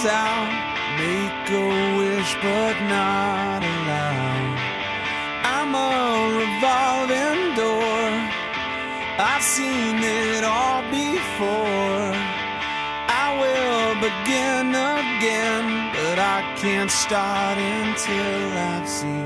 candles out. Make a wish, but not allowed. I'm a revolving door. I've seen it all before. I will begin again, but I can't start until I've seen